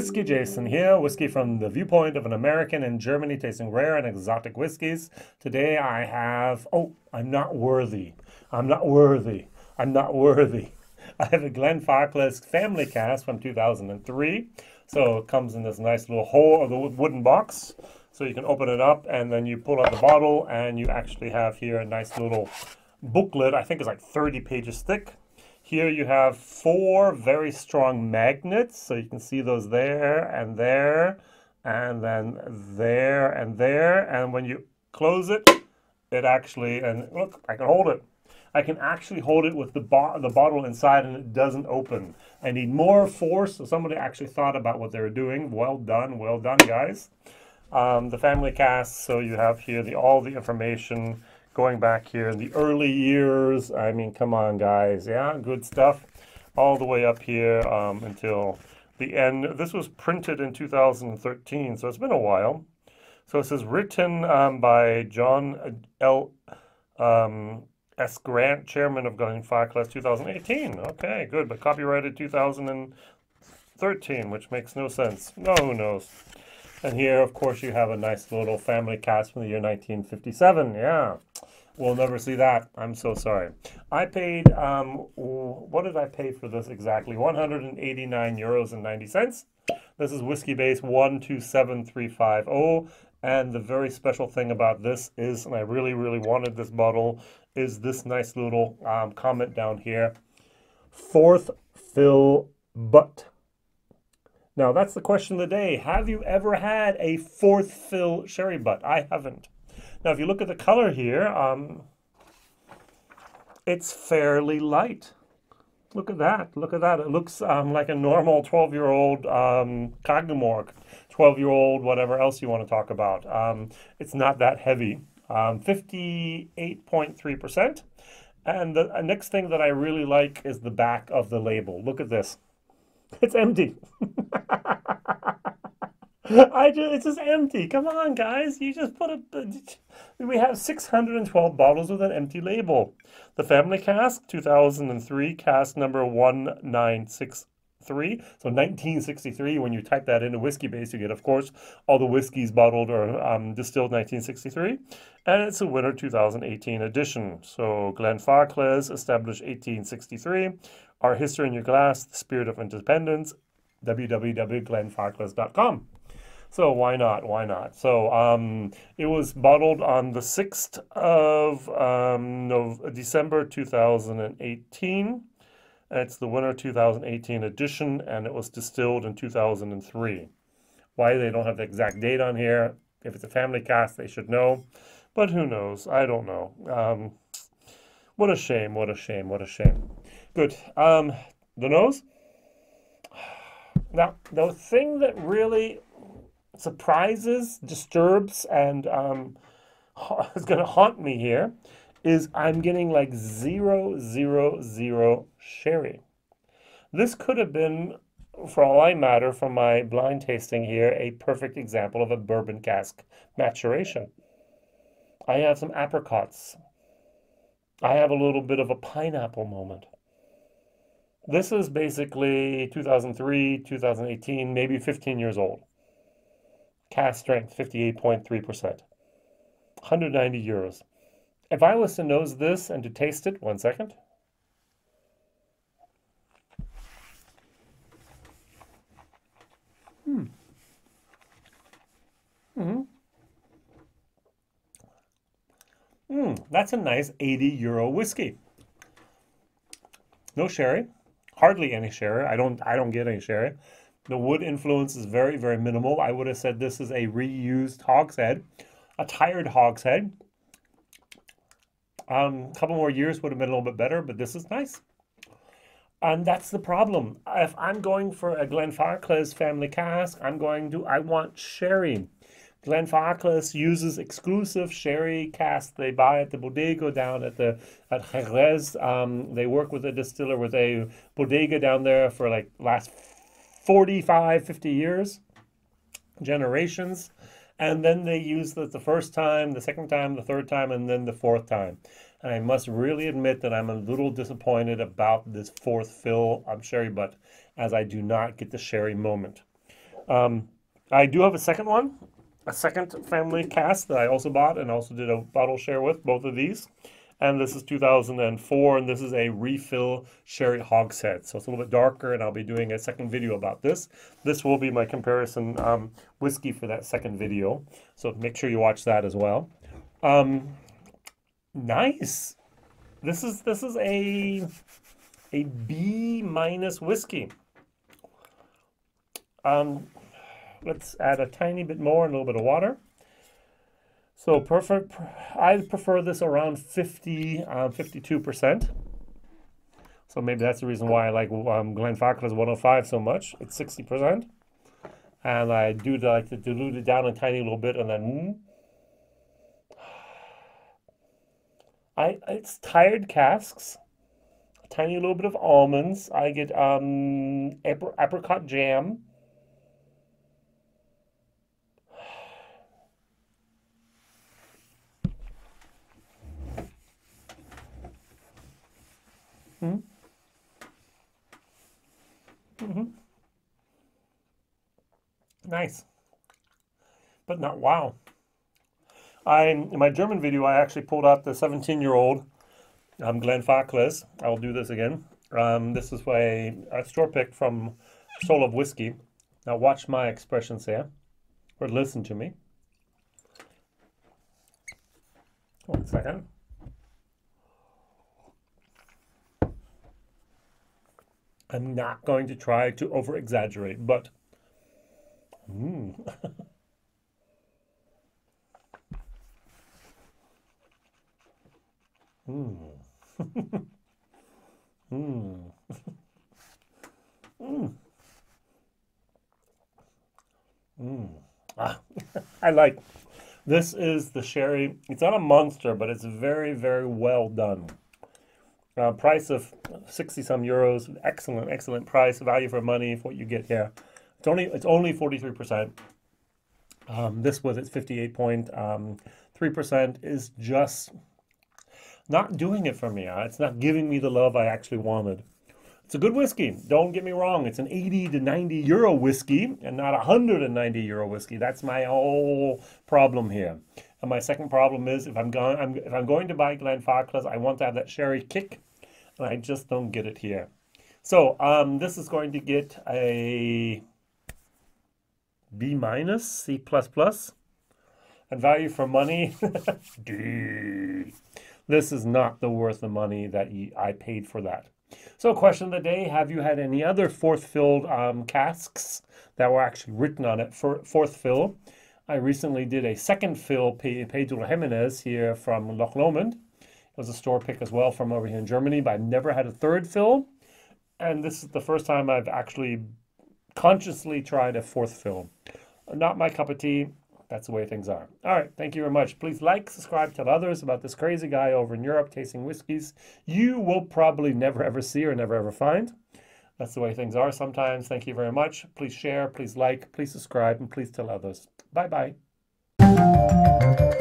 Whisky Jason here, whiskey from the viewpoint of an American in Germany tasting rare and exotic whiskeys. Today I have, oh, I'm not worthy. I'm not worthy. I'm not worthy. I have a Glenfarclas family cask from 2003. So it comes in this nice little hole of the wooden box. So you can open it up and then you pull out the bottle and you actually have here a nice little booklet. I think it's like 30 pages thick. Here you have four very strong magnets, so you can see those there and there, and then there and there, and when you close it, it actually, and look, I can hold it. I can actually hold it with the, bo the bottle inside and it doesn't open. I need more force, so somebody actually thought about what they were doing. Well done, well done, guys. Um, the family cask, so you have here the all the information going back here in the early years. I mean, come on, guys. Yeah, good stuff. All the way up here um, until the end. This was printed in 2013, so it's been a while. So it says written um, by John L. Um, S. Grant, chairman of Glenfarclas 2018. Okay, good, but copyrighted 2013, which makes no sense. No, who knows? And here, of course, you have a nice little family cask from the year 1957. Yeah, we'll never see that. I'm so sorry. I paid, um, what did I pay for this exactly? 189 euros and 90 cents. This is Whiskybase 127350. And the very special thing about this is, and I really, really wanted this bottle, is this nice little um, comment down here. Fourth fill butt. Now, that's the question of the day. Have you ever had a fourth fill sherry butt? I haven't. Now, if you look at the color here, um, it's fairly light. Look at that. Look at that. It looks um, like a normal 12-year-old um, 12-year-old, whatever else you want to talk about. Um, it's not that heavy. 58.3%. Um, and the next thing that I really like is the back of the label. Look at this. It's empty. I just, it's just empty. Come on, guys. You just put a. We have 612 bottles with an empty label. The Family Cask, 2003, cask number 1963. So 1963, when you type that into Whiskybase, you get, of course, all the whiskeys bottled or um, distilled 1963. And it's a winter 2018 edition. So Glenfarclas, established 1863. Our History in Your Glass, The Spirit of Independence, www.glenfarclas.com. So why not? Why not? So um, it was bottled on the 6th of um, no, December 2018. It's the winter 2018 edition, and it was distilled in 2003. Why they don't have the exact date on here? If it's a family cask, they should know. But who knows? I don't know. Um, what a shame, what a shame, what a shame. Good. Um, the nose? Now, the thing that really surprises, disturbs, and um, is going to haunt me here is I'm getting like zero, zero, zero sherry. This could have been, for all I matter, from my blind tasting here, a perfect example of a bourbon cask maturation. I have some apricots. I have a little bit of a pineapple moment. This is basically 2003, 2018, maybe 15 years old. Cask strength 58.3%. 190 euros. If I was to nose this and to taste it, one second. Hmm. hmm Hmm, that's a nice 80 euro whiskey. No sherry, hardly any sherry. I don't I don't get any sherry. The wood influence is very, very minimal. I would have said this is a reused hogshead, a tired hogshead. Um, a couple more years would have been a little bit better, but this is nice. And that's the problem. If I'm going for a Glenfarclas family cask, I'm going to, I want sherry. Glenfarclas uses exclusive sherry cask they buy at the bodega down at the at Jerez. Um, they work with a distiller with a bodega down there for like last 45, 50 years, generations. And then they use it the first time, the second time, the third time, and then the fourth time. And I must really admit that I'm a little disappointed about this fourth fill of sherry butt, as I do not get the sherry moment. Um, I do have a second one, a second family cask that I also bought and also did a bottle share with, both of these. And this is 2004, and this is a refill sherry hogshead. So it's a little bit darker, and I'll be doing a second video about this. This will be my comparison um, whiskey for that second video. So make sure you watch that as well. Um, nice. This is this is a a B minus whiskey. Um, let's add a tiny bit more, and a little bit of water. So perfect. I prefer this around 50, um, 52%. So maybe that's the reason why I like um, Glenfarclas 105 so much. It's 60%. And I do like to dilute it down a tiny little bit and then... I It's tired casks. A tiny little bit of almonds. I get um, apricot jam. Hmm? Mm-hmm. Nice. But not wow. I in my German video I actually pulled out the 17 year old um, Glenfarclas. I'll do this again. Um, this is a, a store pick from Soul of Whiskey. Now watch my expressions here, or listen to me. One second. I'm not going to try to over exaggerate, but mm. mm. mm. mm. Mm. Ah, I like this is the sherry. It's not a monster, but it's very, very well done. Uh, price of 60 some euros. Excellent, excellent price. Value for money for what you get here. It's only it's only 43%. Um, this was its 58.3% um, is just not doing it for me. Uh, it's not giving me the love I actually wanted. It's a good whiskey. Don't get me wrong. It's an 80 to 90 euro whiskey and not a 190 euro whiskey. That's my whole problem here. And my second problem is if I'm going, I'm, if I'm going to buy Glenfarclas, I want to have that sherry kick I just don't get it here. So um, this is going to get a B minus, C plus plus, and value for money, D. This is not the worth the money that I paid for that. So question of the day, have you had any other fourth filled um, casks that were actually written on it for fourth fill? I recently did a second fill Pedro Jimenez here from Loch Lomond was a store pick as well from over here in Germany, but I've never had a third fill. And this is the first time I've actually consciously tried a fourth fill. Not my cup of tea. That's the way things are. All right. Thank you very much. Please like, subscribe, tell others about this crazy guy over in Europe tasting whiskeys you will probably never ever see or never ever find. That's the way things are sometimes. Thank you very much. Please share, please like, please subscribe, and please tell others. Bye bye.